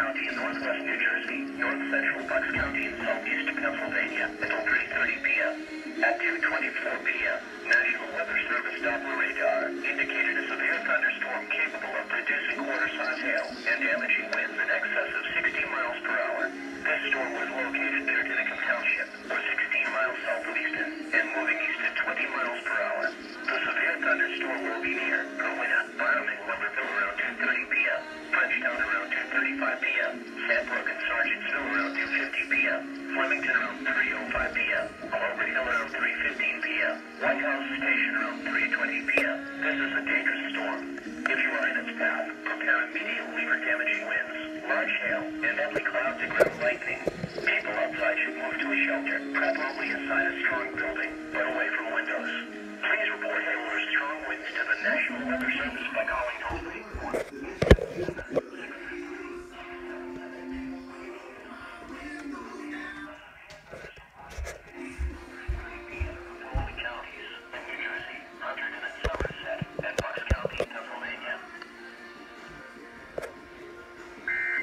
County in northwest New Jersey, north central Bucks County in southeast Pennsylvania until 3.30 p.m. At 2.24 p.m., National Weather Service Doppler radar indicated a severe thunderstorm capable of producing quarter-size hail and damaging winds in excess of 60 miles per hour. This storm was located near Tinicum Township, or 16 miles south of Easton, and moving east at 20 miles per hour. The severe thunderstorm will be near Irwin, Wyoming, Lumberville around 2.30 p.m., Frenchtown around 2.35 p.m p.m. Sandbrook and Sergeantsville around 2.50 p.m. Flemington around 3.05 p.m. Clover Hill around 3.15 p.m. Whitehouse Station around 3.20 p.m. This is a dangerous storm. If you are in its path, prepare immediately for damaging winds, large hail, and deadly cloud to ground lightning. People outside should move to a shelter, preferably inside a strong building, but away from windows. Please report hail or strong winds to the National Weather Service by calling toll-free.